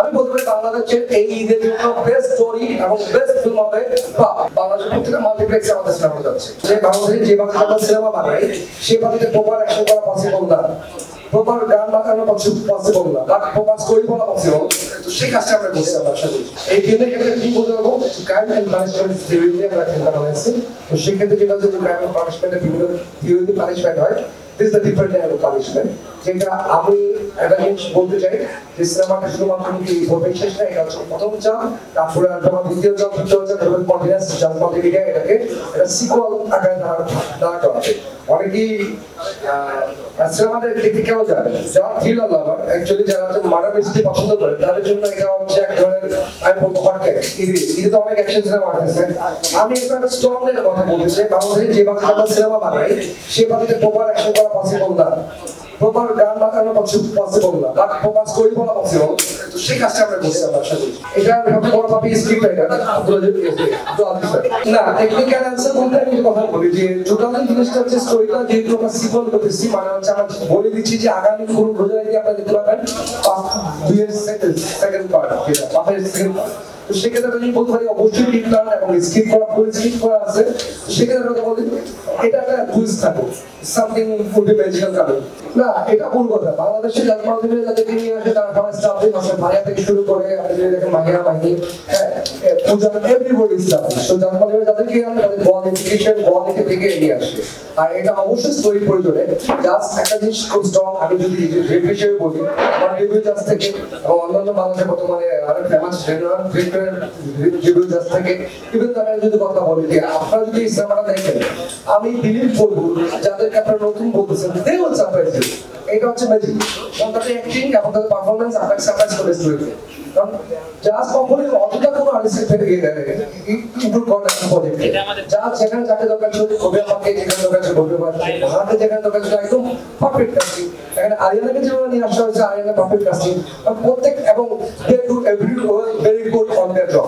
আমি বলতে পারি বাংলাদেশের এই ঈদের জন্য বেস্ট স্টোরি এবং বেস্ট ফিল্ম হবে বা বাংলাদেশের মাল্টিপ্লেক্সে আমাদের সিনেমা যাচ্ছে। যে যে সিনেমা বানাই সে বাংলাদেশে প্রপার করা পসিবল না। প্রপার গান পসিবল না। পসিবল তো সেই কাজটা আমরা করছি, আমরা করি। এই ফিল্মের ক্ষেত্রে কি বলতে পারব? ক্রাইম অ্যান্ড পানিশমেন্ট থিওরি আমরা চিন্তা হয়েছে তো সেক্ষেত্রে যেটা হচ্ছে ক্রাইম অ্যান্ড পানিশমেন্টের বিভিন্ন পানিশমেন্ট হয়। This the different type of punishment যেটা আমি একটা জিনিস বলতে চাই, যে সিনেমাটা শুধুমাত্র কি ভোটের শেষ না, এটা হচ্ছে প্রথম চাপ তারপরে তোমার দ্বিতীয় চাপ তৃতীয় চাপ এবং কন্টিনিউয়াস চাপ মাল্টিমিডিয়া এটাকে এটা সিকুয়াল আকারে দাঁড় করাবে অনেকেই সিনেমাটা দেখতে কেউ যায় যারা থ্রিলার লাভার অ্যাকচুয়ালি যারা হচ্ছে মার্ডার মিস্ট্রি পছন্দ করে, তাদের জন্য এটা হচ্ছে এক ধরনের, আমি বলব হটকেক ইজি তো অনেক অ্যাকশন সিনেমা আছে। আমি একটা স্ট্রং এর কথা বলতে চাই। বাংলাদেশে যে বাংলা আমরা সিনেমা বানাই সে বাংলাতে প্রপার অ্যাকশন করা পসিবল না। প্রপার গান বাজানো পসিবল না বাট প্রপার স্টোরি বলা পসিবল তো সেই কাজটা আমরা করছি আমরা আশা করি। এটা সবচেয়ে বড় পাবি স্ক্রিপ্ট এটা না? টেকনিক্যাল অ্যান্সার বলতে আমি কথা বলি যে টোটাল জিনিসটা হচ্ছে স্টোরিটা যেহেতু আমরা সিকুয়েল করতেছি মানে হচ্ছে আমরা বলে দিচ্ছি যে, আগামী কোন রোজার আগে আপনারা দেখতে পাবেন দুই সেকেন্ড পার্ট যেটা পাঁচের সেকেন্ড তো সেক্ষেত্রে বলতে পারি, অবশ্যই প্ল্যান এবং স্কিপ করা করে স্কিপ করা আছে। সেক্ষেত্রে বলি এটা একটা থাকে সামথিং ম্যাজিক্যাল কারণ না, এটা ভুল কথা। বাংলাদেশে যাদেরকে নিয়ে আসে, তারা স্টাফ আসে। মায়া থেকে শুরু করে, আপনি যদি দেখেন মাহি এভরিবডি স্টাফ তো যাদেরকে তাদের বল বল থেকে এগিয়ে আসে। আর এটা অবশ্যই জাস্ট একটা জিনিস খুব স্ট্রং আমি যদি হিসেবে বলি, আমার থেকে অন্যান্য বাংলাদেশের বর্তমানে অনেক ফেমাস রিভিউ জাস্ট থেকে। ইভেন আমি যদি কথা বলি, যে আপনারা যদি এই সিনেমাটা দেখেন, আমি বিলিভ করব, যাদেরকে আপনারা নতুন বলতেছেন দে উইল সারপ্রাইজ ইউ এটা হচ্ছে ম্যাজিক এবং তাদের অ্যাক্টিং এবং তাদের পারফরমেন্স আপনাকে সারপ্রাইজ করে স্টোরিতে কারণ জাস্ট কখনোই অতটা কোনো আনএক্সপেক্টেড ইনক্লুড করে না। প্রজেক্টে যা যেখানে যাকে দরকার ছিল কবি আমাকে যেখানে দরকার ছিল কবি আমাকে যেখানে দরকার ছিল একদম পারফেক্ট কাস্টিং এখানে আরিয়ানাকে যেভাবে নিয়ে আসা হয়েছে আরিয়ানা পারফেক্ট কাস্টিং প্রত্যেক এবং they do every very on their job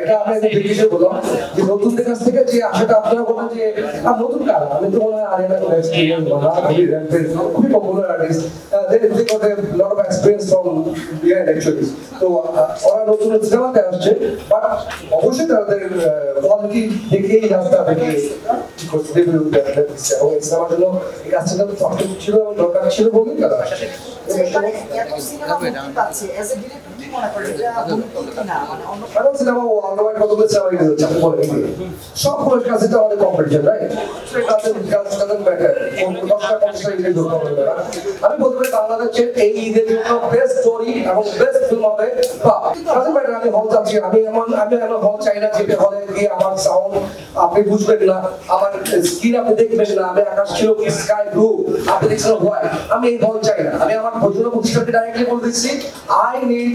এটা আমি একটা বললাম যে নতুনদের কাছ থেকে যে আশাটা আপনারা বলেন যে, আর নতুন কার? আমি তো মনে হয় আরিয়ানা কোনো এক্সপিরিয়েন্স বলা খুবই র্যাম্পেজ খুবই popular artist they they got a lot of experience from behind actually তো ওরা নতুন সিনেমাতে আসছে বাট অবশ্যই তাদের কোয়ালিটি দেখেই রাস্তা থেকে সিনেমার জন্য এই কাজটা তো ছিল এবং দরকার ছিল বলেই তারা আসছে। আপনি বলেন সবগুলো কাছে তো আমাদের কম্পিটিশন রাইট আমি বলতে পারি বাংলাদেশের এই ঈদের জন্য বেস্ট স্টোরি এবং বেস্ট ফিল্ম হবে বা। কাজে ম্যাটার আমি হল চাচ্ছি আমি এমন আমি এমন হল চাই না যেটা হলে গিয়ে আমার সাউন্ড আপনি বুঝবেন না আমার স্ক্রিন আপনি দেখবেন না আমি আকাশ ছিল স্কাই ব্লু আপনি দেখছেন হোয়াইট আমি এই হল চাই না আমি আমার ভোজন প্রতিষ্ঠানকে ডাইরেক্টলি বলে দিচ্ছি আই নিড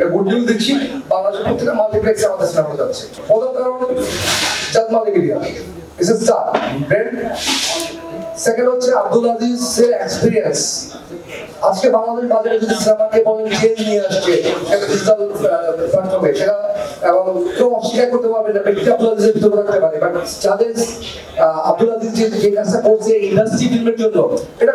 একটা গুড নিউজ দিচ্ছি, বাংলাদেশের প্রত্যেকটা মাল্টিপ্লেক্সে আমাদের সিনেমা যাচ্ছে প্রথম কারণ, জাত is a star brand second হচ্ছে আব্দুল এক্সপিরিয়েন্স আজকে বাংলাদেশ বাজারে যদি সিনেমাকে বলেন চেঞ্জ নিয়ে আসছে ডিজিটাল প্ল্যাটফর্মে সেটা, এবং কেউ অস্বীকার করতে পারবে না, ব্যক্তি আব্দুল আজিজের ভিতরে রাখতে পারে। বাট যাদের আব্দুল আজিজ যে কাজটা করছে ইন্ডাস্ট্রি ফিল্মের জন্য, এটা